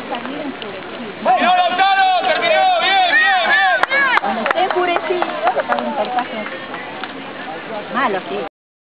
a salir enfurecido. ¡Terminó Lautaro! ¡Terminó! ¡Bien, bien, bien! Cuando esté enfurecido, le paga un percaje. Malo, sí.